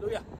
Hallelujah.